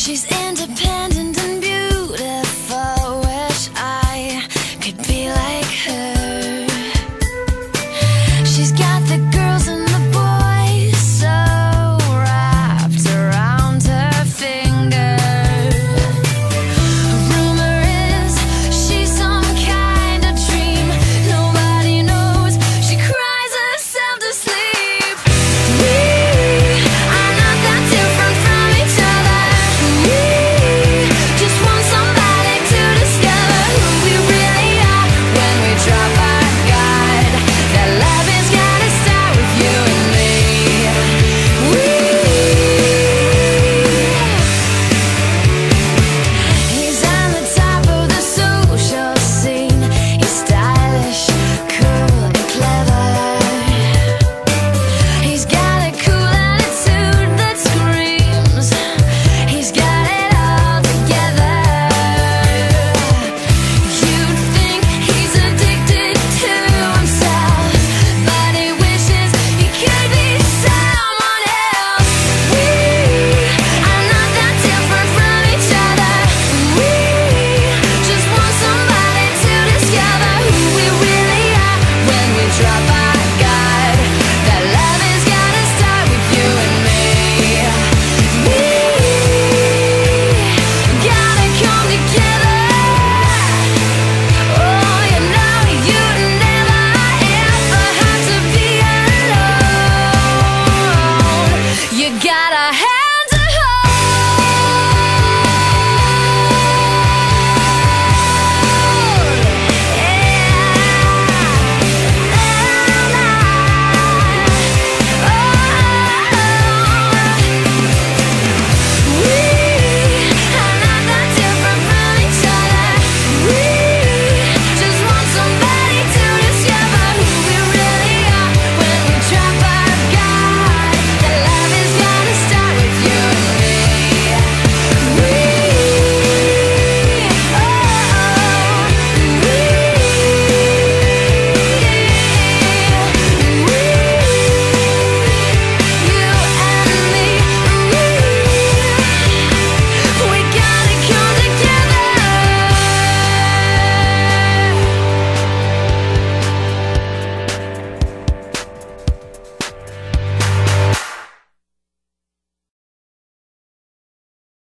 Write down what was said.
She's independent trap